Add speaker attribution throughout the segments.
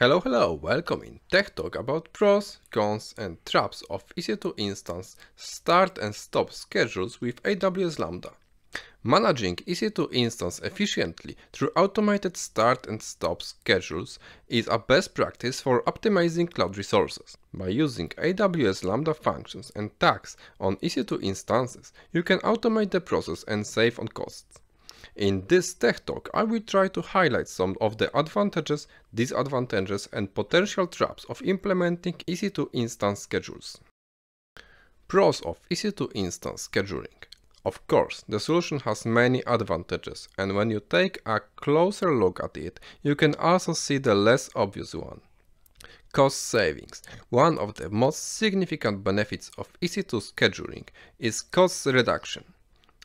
Speaker 1: Hello, hello, welcome in Tech Talk about pros, cons and traps of EC2 instance start and stop schedules with AWS Lambda. Managing EC2 instance efficiently through automated start and stop schedules is a best practice for optimizing cloud resources. By using AWS Lambda functions and tags on EC2 instances, you can automate the process and save on costs. In this tech talk, I will try to highlight some of the advantages, disadvantages and potential traps of implementing EC2 instance schedules. Pros of EC2 instance scheduling. Of course, the solution has many advantages and when you take a closer look at it, you can also see the less obvious one. Cost savings. One of the most significant benefits of EC2 scheduling is cost reduction.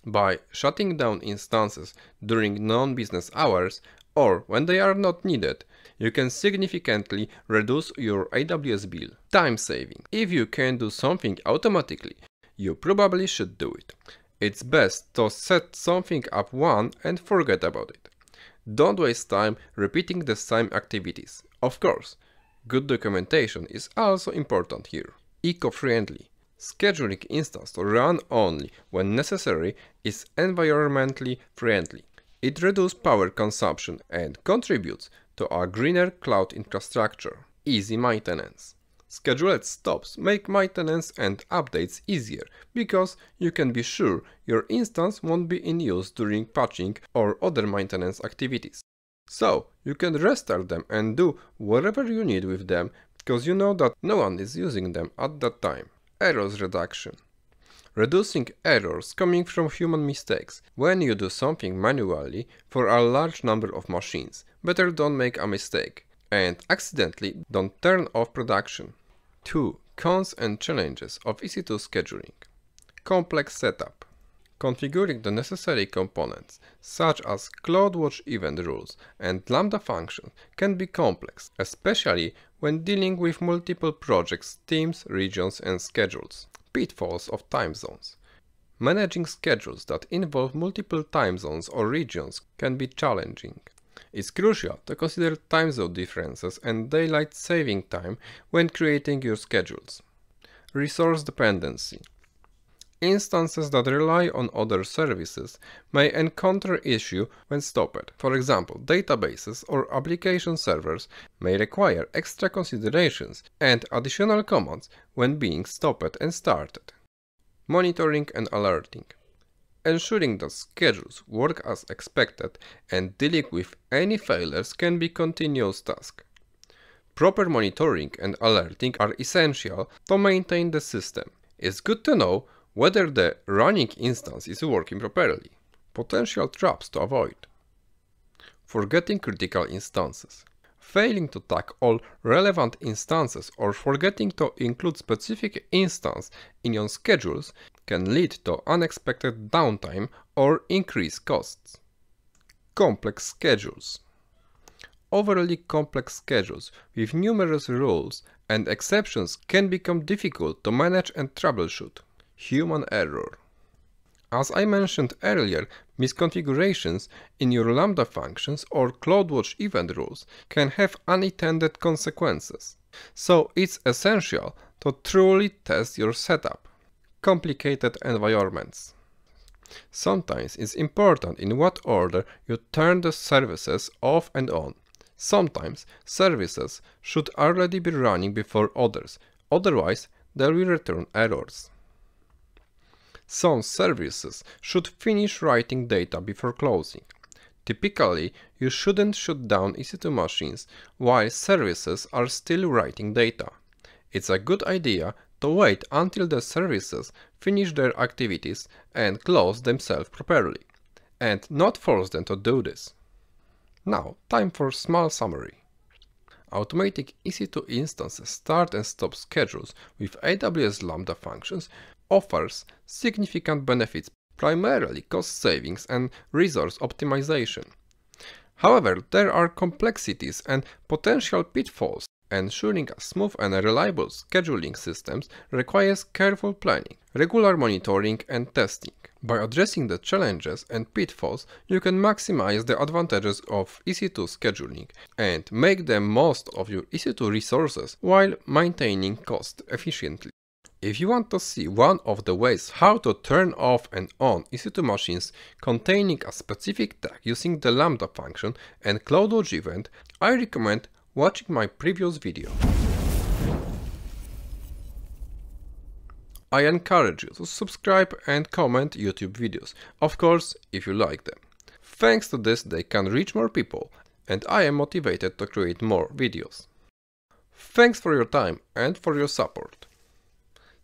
Speaker 1: By shutting down instances during non-business hours or when they are not needed, you can significantly reduce your AWS bill. Time saving. If you can do something automatically, you probably should do it. It's best to set something up once and forget about it. Don't waste time repeating the same activities. Of course, good documentation is also important here. Eco-friendly. Scheduling instance to run only when necessary is environmentally friendly. It reduces power consumption and contributes to a greener cloud infrastructure. Easy maintenance. Scheduled stops make maintenance and updates easier because you can be sure your instance won't be in use during patching or other maintenance activities. So you can restart them and do whatever you need with them because you know that no one is using them at that time. Errors reduction. Reducing errors coming from human mistakes. When you do something manually for a large number of machines, better don't make a mistake and accidentally don't turn off production. 2. Cons and challenges of EC2 scheduling. Complex setup. Configuring the necessary components, such as CloudWatch event rules and Lambda functions, can be complex, especially when dealing with multiple projects, teams, regions and schedules. Pitfalls of time zones. Managing schedules that involve multiple time zones or regions can be challenging. It's crucial to consider time zone differences and daylight saving time when creating your schedules. Resource dependency. Instances that rely on other services may encounter issue when stopped. For example, databases or application servers may require extra considerations and additional commands when being stopped and started. Monitoring and alerting. Ensuring that schedules work as expected and dealing with any failures can be continuous task. Proper monitoring and alerting are essential to maintain the system. It's good to know whether the running instance is working properly. Potential traps to avoid. Forgetting critical instances. Failing to tag all relevant instances or forgetting to include specific instance in your schedules can lead to unexpected downtime or increased costs. Complex schedules. Overly complex schedules with numerous rules and exceptions can become difficult to manage and troubleshoot human error. As I mentioned earlier, misconfigurations in your Lambda functions or CloudWatch event rules can have unintended consequences. So it's essential to truly test your setup. Complicated environments. Sometimes it's important in what order you turn the services off and on. Sometimes services should already be running before others, otherwise they will return errors. Some services should finish writing data before closing. Typically, you shouldn't shut down EC2 machines while services are still writing data. It's a good idea to wait until the services finish their activities and close themselves properly, and not force them to do this. Now, time for small summary. Automatic EC2 instances start and stop schedules with AWS Lambda functions offers significant benefits, primarily cost savings and resource optimization. However, there are complexities and potential pitfalls ensuring a smooth and reliable scheduling systems requires careful planning, regular monitoring and testing. By addressing the challenges and pitfalls, you can maximize the advantages of EC2 scheduling and make the most of your EC2 resources while maintaining cost efficiently. If you want to see one of the ways how to turn off and on EC2 machines containing a specific tag using the Lambda function and CloudWatch event, I recommend watching my previous video. I encourage you to subscribe and comment YouTube videos, of course if you like them. Thanks to this they can reach more people and I am motivated to create more videos. Thanks for your time and for your support.